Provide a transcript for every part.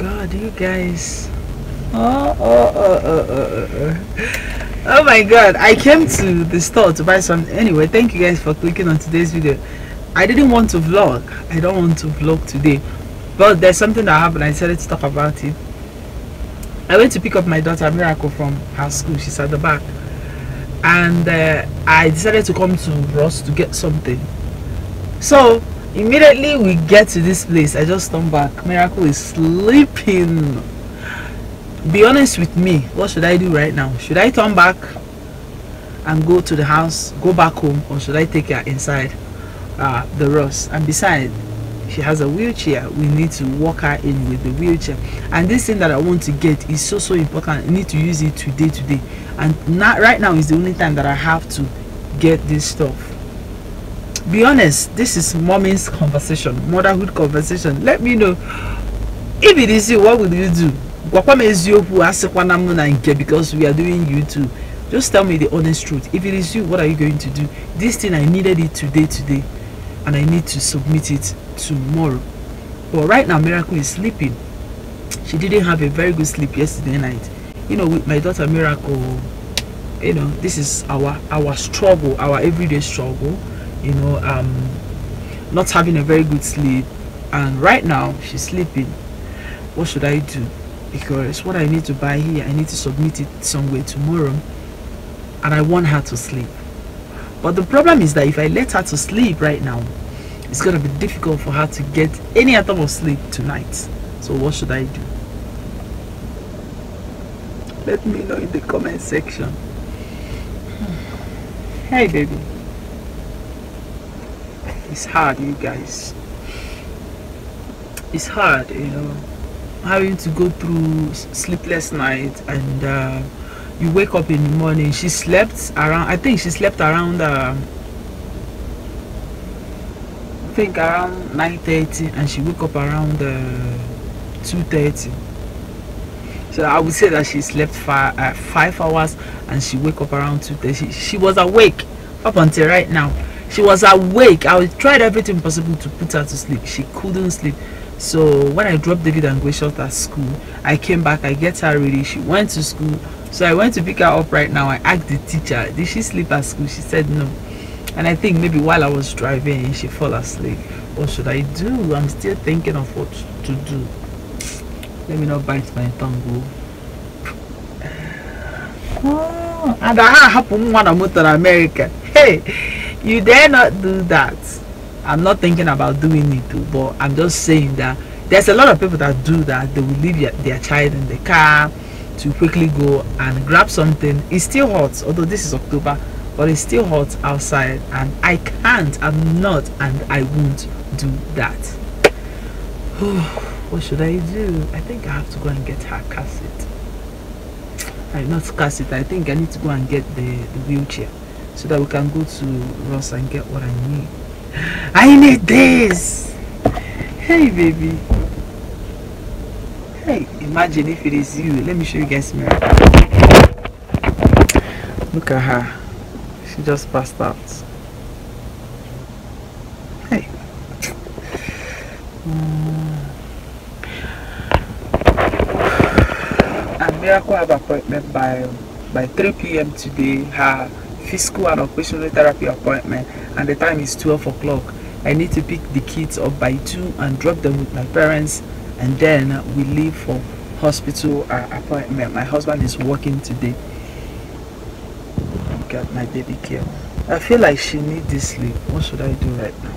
god, you guys. Oh, oh, oh, oh, oh, oh. Oh my god, I came to the store to buy some. Anyway, thank you guys for clicking on today's video. I didn't want to vlog. I don't want to vlog today. But there's something that happened. I decided to talk about it. I went to pick up my daughter Miracle from her school. She's at the back. And uh, I decided to come to Ross to get something. So immediately we get to this place i just turn back. Miracle is sleeping. Be honest with me what should i do right now? Should i turn back and go to the house go back home or should i take her inside uh, the Ross? And besides she has a wheelchair. We need to walk her in with the wheelchair. And this thing that i want to get is so so important. I need to use it today today. And not right now is the only time that i have to get this stuff be honest this is mommy's conversation motherhood conversation. Let me know. If it is you what will you do? Because we are doing youtube just tell me the honest truth. If it is you what are you going to do? This thing i needed it today today and i need to submit it tomorrow. But right now miracle is sleeping. She didn't have a very good sleep yesterday night. You know with my daughter miracle you know this is our our struggle our everyday struggle you know um not having a very good sleep. And right now she's sleeping. What should i do? Because what i need to buy here i need to submit it somewhere tomorrow. And i want her to sleep. But the problem is that if i let her to sleep right now it's going to be difficult for her to get any atom of sleep tonight. So what should i do? Let me know in the comment section. Hey baby it's hard you guys. It's hard you know. Having to go through sleepless night and uh, you wake up in the morning. She slept around i think she slept around uh, i think around 9:30, and she woke up around uh, 2.30 so i would say that she slept five, uh, five hours and she wake up around 2.30 she, she was awake up until right now she was awake. I tried everything possible to put her to sleep. She couldn't sleep. So when i dropped david and grace at school i came back. I get her ready. She went to school. So i went to pick her up right now. I asked the teacher did she sleep at school? She said no. And i think maybe while i was driving she fell asleep. What should i do? I'm still thinking of what to do. Let me not bite my tongue oh, ah, and i happen one of motor america. Hey you dare not do that. I'm not thinking about doing it too but i'm just saying that there's a lot of people that do that. They will leave their child in the car to quickly go and grab something. It's still hot although this is october but it's still hot outside and i can't i'm not and i won't do that. What should i do? I think i have to go and get her cassette I'm not cassette i think i need to go and get the, the wheelchair so that we can go to Ross and get what I need. I need this! Hey baby. Hey, imagine if it is you. Let me show you guys miracle. Look at her. She just passed out. Hey. And Miracle have appointment by by 3 p.m. today. Her physical and occupational therapy appointment and the time is 12 o'clock. I need to pick the kids up by 2 and drop them with my parents and then we leave for hospital uh, appointment. My husband is working today. Got my baby care. I feel like she needs this sleep. What should i do right now?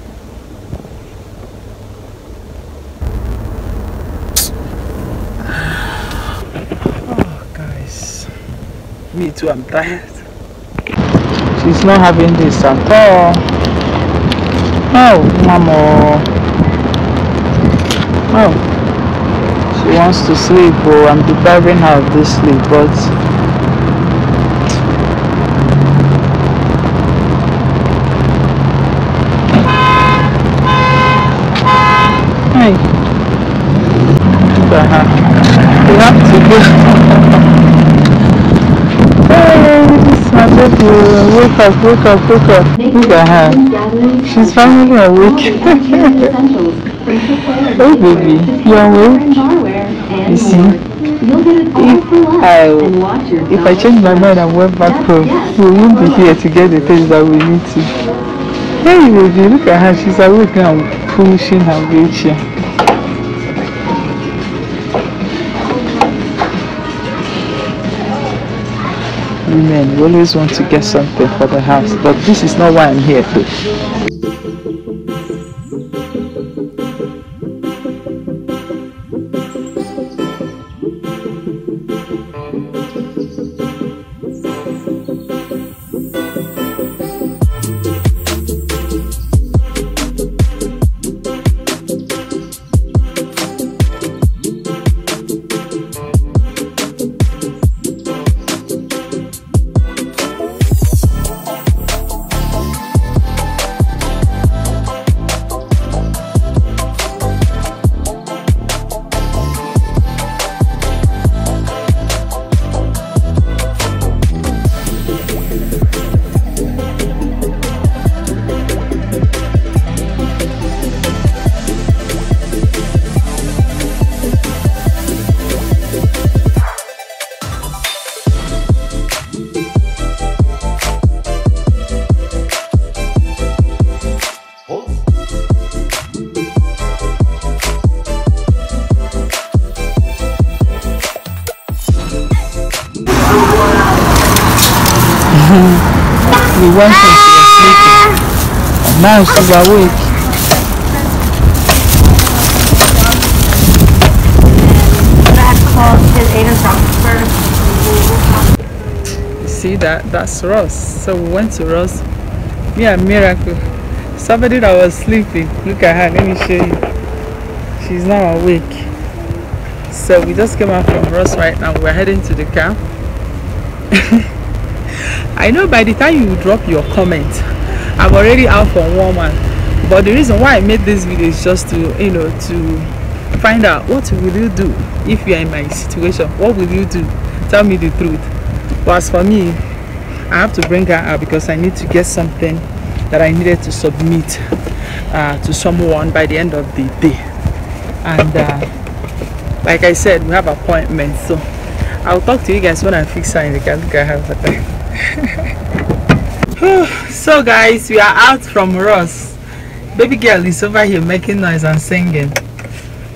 Oh guys. Me too i'm tired She's not having this at all. Oh, mama. Oh. She wants to sleep, oh, I'm depriving her of this sleep, but Hey. We have to go. hey. My baby, wake up, wake up, wake up. Look at her. She's finally awake. hey baby, You're awake? You see? If I, if I change my mind and went back home, we won't be here to get the things that we need to. Hey baby, look at her. She's awake now, pushing her wheelchair. Women, we always want to get something for the house, but this is not why I'm here though. Went when she was sleeping. And now she's awake. See that? That's Ross. So we went to Ross. And Miracle. Somebody that was sleeping. Look at her. Let me show you. She's now awake. So we just came out from Ross right now. We're heading to the car. I know by the time you drop your comment, I'm already out for woman. But the reason why I made this video is just to, you know, to find out what will you do if you are in my situation. What will you do? Tell me the truth. But as for me, I have to bring her out because I need to get something that I needed to submit uh, to someone by the end of the day. And uh, like I said, we have appointments. So I'll talk to you guys when I fix her in the car. Look at her. so guys we are out from Ross. Baby girl is over here making noise and singing.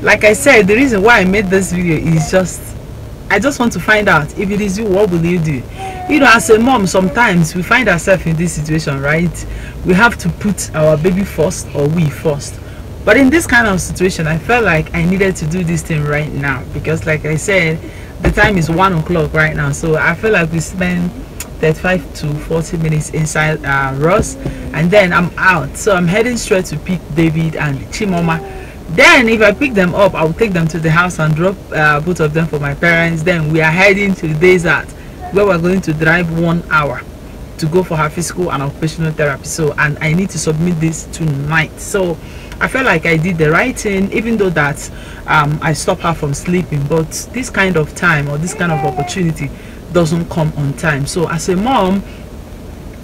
Like I said the reason why I made this video is just I just want to find out if it is you what will you do? You know as a mom sometimes we find ourselves in this situation right? We have to put our baby first or we first. But in this kind of situation I felt like I needed to do this thing right now because like I said the time is one o'clock right now. So I feel like we spend 35 to 40 minutes inside uh, Ross. And then I'm out. So I'm heading straight to pick David and Chimoma. Then if I pick them up I'll take them to the house and drop uh, both of them for my parents. Then we are heading to the desert where we're going to drive one hour to go for her physical and occupational therapy. So and I need to submit this tonight. So I felt like I did the right thing even though that um, I stopped her from sleeping. But this kind of time or this kind of opportunity doesn't come on time. So as a mom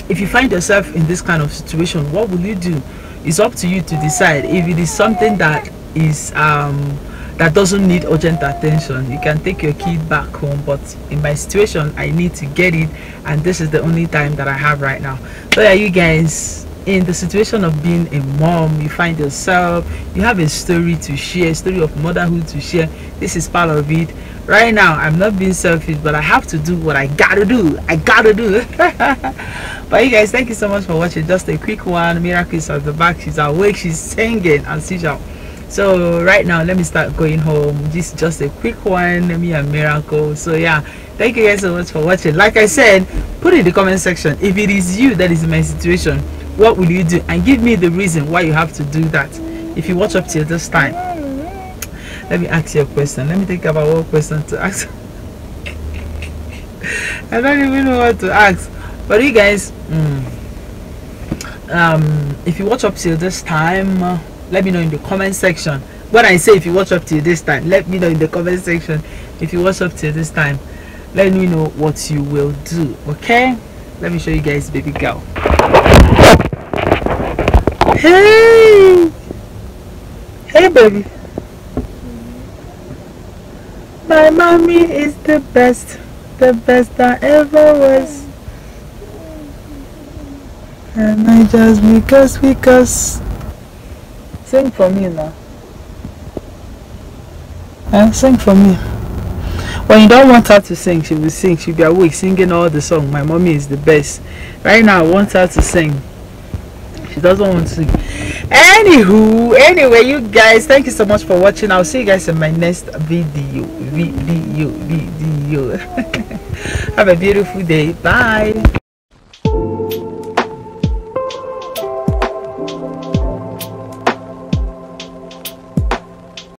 if you find yourself in this kind of situation what will you do? It's up to you to decide. If it is something that is um that doesn't need urgent attention you can take your kid back home. But in my situation i need to get it and this is the only time that i have right now. So yeah you guys in the situation of being a mom you find yourself you have a story to share story of motherhood to share. This is part of it. Right now i'm not being selfish but i have to do what i gotta do. I gotta do. But you guys thank you so much for watching. Just a quick one. Miracle is at the back. She's awake. She's singing as usual. So right now let me start going home. This is just a quick one. Let me and miracle. So yeah. Thank you guys so much for watching. Like i said put in the comment section. If it is you that is my situation what will you do? And give me the reason why you have to do that. If you watch up till this time. Let me ask you a question. Let me think about what question to ask. I don't even know what to ask. But you guys mm, um if you watch up till this time uh, let me know in the comment section. When i say if you watch up till this time let me know in the comment section. If you watch up till this time let me know what you will do okay? Let me show you guys baby girl hey hey baby My mommy is the best, the best I ever was. And I just because we because sing for me now. Eh, sing for me. When you don't want her to sing, she will sing. She'll be awake singing all the song. My mommy is the best. Right now, I want her to sing. She doesn't want to. Anywho, anyway, you guys, thank you so much for watching. I'll see you guys in my next video. Video, video. Have a beautiful day. Bye.